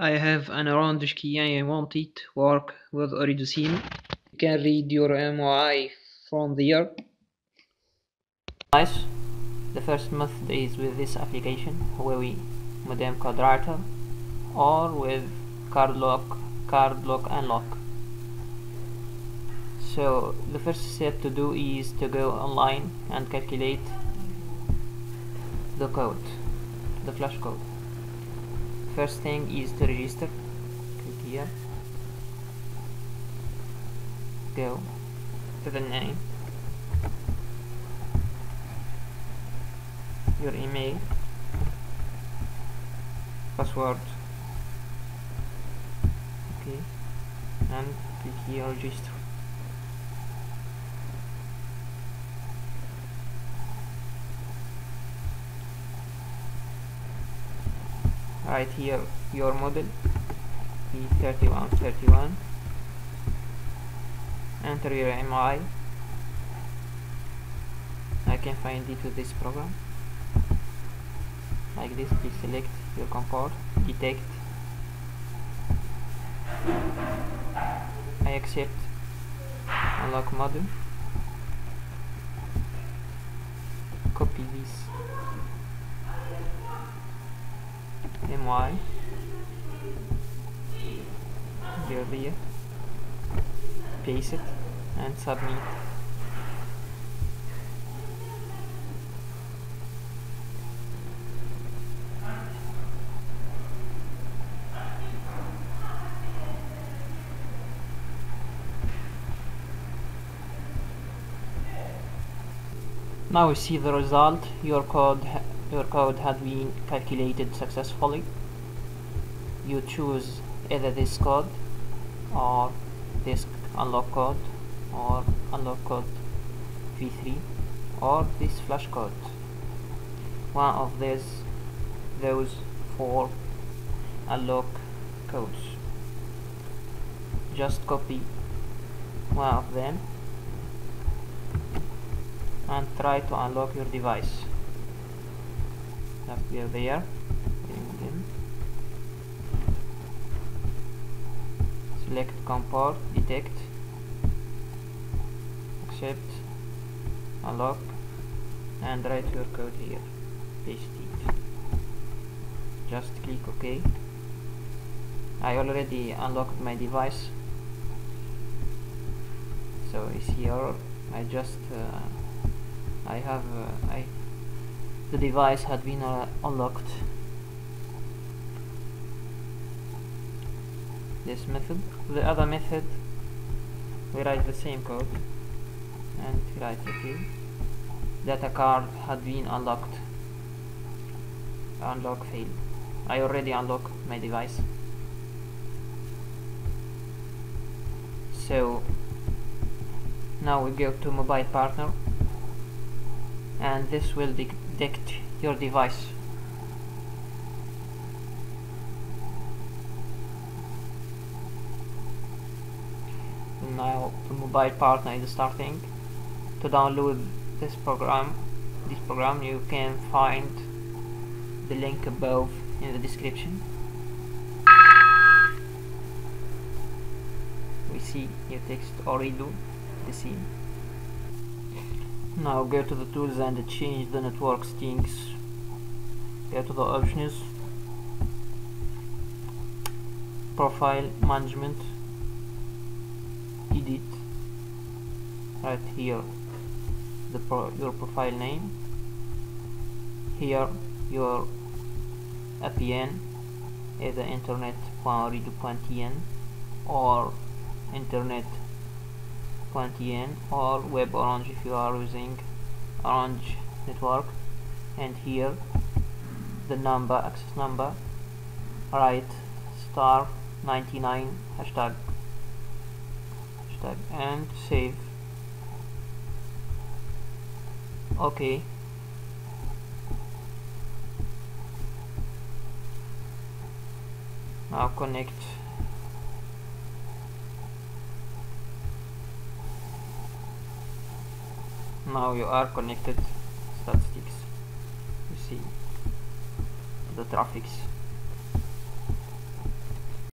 I have an orange key and I want it work with Ooredoo. You can read your IMEI from there. Nice. The first method is with this application Huawei modem writer or with card lock, card lock unlock. So the first step to do is to go online and calculate the code, the flash code. First thing is to register. Click here. Go to the name. Your email. Password. Okay. And click here register write here your model E3131 enter your IMEI I can find it with this program. Like this please select your COM port detect. I accept. Unlock modem. Copy this my here there paste it and submit. Now we see the result. Your code your code had been calculated successfully you choose either this code or this unlock code or unlock code v3 or this flash code. One of these those four unlock codes. Just copy one of them and try to unlock your device go there. Select COM port detect. Accept. Unlock. And write your code here. Paste it. Just click ok. I already unlocked my device. So it's here. I just uh, I have uh, I the device had been uh, unlocked. This method the other method we write the same code and write ok data card had been unlocked. Unlock failed. I already unlocked my device. So now we go to mobile partner and this will detect your device. Now the mobile partner is starting to download this program. This program you can find the link above in the description. We see your text Ooredoo the scene now go to the tools and change the network settings go to the options. Profile management. Edit. Right here. The pro your profile name. Here your APN either internet.ooredoo.tn or internet.tn or web orange if you are using orange network. And here the number access number right star 99 hashtag hashtag and save. Okay. Now connect now you are connected statistics. You see the traffics